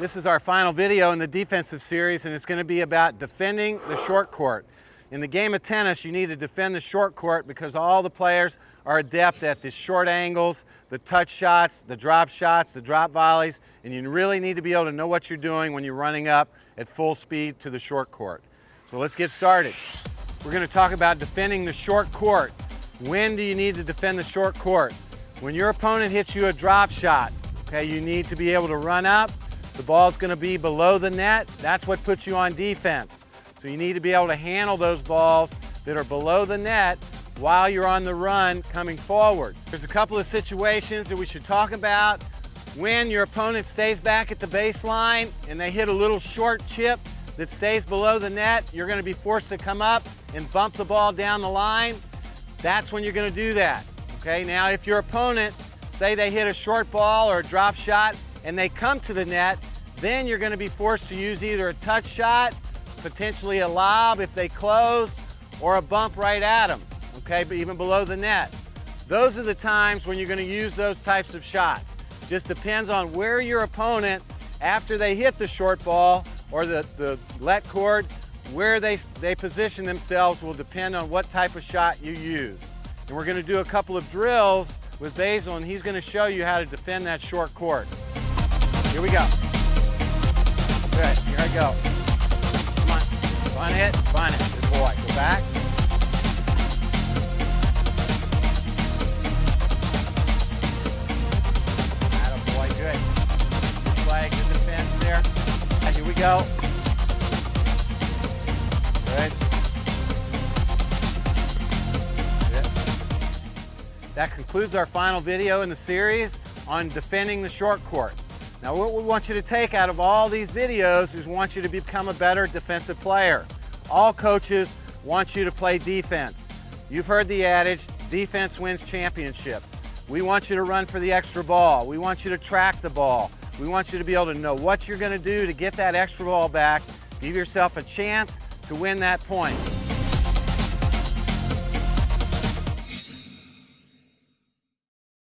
This is our final video in the defensive series and it's going to be about defending the short court. In the game of tennis, you need to defend the short court because all the players are adept at the short angles, the touch shots, the drop shots, the drop volleys, and you really need to be able to know what you're doing when you're running up at full speed to the short court. So let's get started. We're going to talk about defending the short court. When do you need to defend the short court? When your opponent hits you a drop shot, okay, you need to be able to run up, the ball's going to be below the net. That's what puts you on defense. So you need to be able to handle those balls that are below the net while you're on the run coming forward. There's a couple of situations that we should talk about. When your opponent stays back at the baseline and they hit a little short chip that stays below the net, you're going to be forced to come up and bump the ball down the line. That's when you're going to do that. Okay, now if your opponent, say they hit a short ball or a drop shot and they come to the net, then you're going to be forced to use either a touch shot, potentially a lob if they close, or a bump right at them, okay, but even below the net. Those are the times when you're going to use those types of shots. Just depends on where your opponent, after they hit the short ball or the, the let cord, where they, they position themselves will depend on what type of shot you use. And we're going to do a couple of drills with Basil, and he's going to show you how to defend that short court. Here we go. Good, here I go. Come on, find it, find it. Good boy, go back. Atta boy, good. Good play, good defense there. Right, here we go. Good. That concludes our final video in the series on defending the short court. Now what we want you to take out of all these videos is want you to become a better defensive player. All coaches want you to play defense. You've heard the adage, defense wins championships. We want you to run for the extra ball. We want you to track the ball. We want you to be able to know what you're going to do to get that extra ball back. Give yourself a chance to win that point.